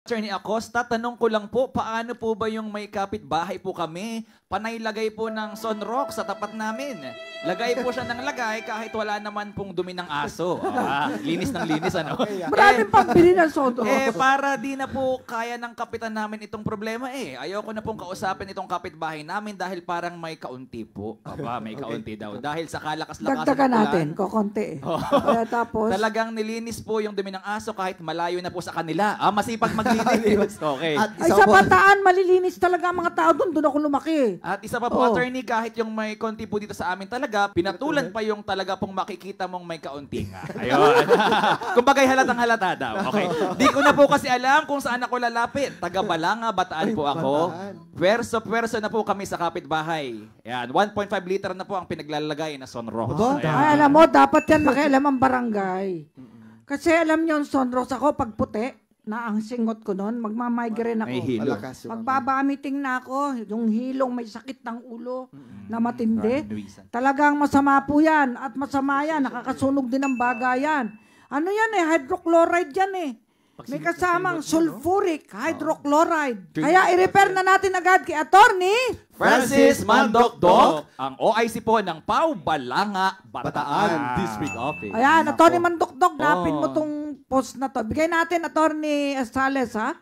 Attorney Acosta, tanong ko lang po, paano po ba yung may kapitbahay po kami? Panay lagay po ng sunrock sa tapat namin. Lagay po siya ng lagay kahit wala naman pong dumi ng aso. Ah, linis ng linis, ano? Maraming pambili ng sodo. Eh, para di na po kaya ng kapitan namin itong problema eh. Ayoko na pong kausapin itong kapitbahay namin dahil parang may kaunti po. Aba, may kaunti daw. Dahil sa kalakas-lakasan Dagdagan ng ulan, natin, kokonti. eh. Kaya tapos, Talagang nilinis po yung dumi ng aso kahit malayo na po sa kanila. Ah, masipag maglinis. okay. At ay isa sa po, bataan, malilinis talaga ang mga tao doon. Doon ako lumaki. At isa pa po, Oh. attorney, kahit yung may konti po dito sa amin talaga, pinatulan pa yung talaga pong makikita mong may kaunti nga. Ayun. Kumbagay halatang halata daw. Okay. Di ko na po kasi alam kung saan ako lalapit. Taga Balanga, Bataan po ako. Bataan. Pwerso-pwerso na po kami sa kapitbahay. Yan, 1.5 liter na po ang pinaglalagay na sunrock. Aba. Ay, alam mo, dapat yan makialam ang barangay. Kasi alam nyo, sunrose ako pag puti, na ang singot ko noon, magmamigraine ako. May hilo. malakas yung... Magbabamiting na ako, yung hilong may sakit ng ulo na matindi. Talagang masama po yan at masama yan, nakakasunog din ang bagayan. Ano yan eh, hydrochloride yan eh. May kasamang sulfuric hydrochloride. Kaya i-repair na natin agad kay attorney. Francis Mandokdok, ang OIC po ng Pau Balanga, Bataan. Bataan District Office. Ayan, attorney Mandokdok, napin mo tong post na to. Bigay natin attorney Sales ha.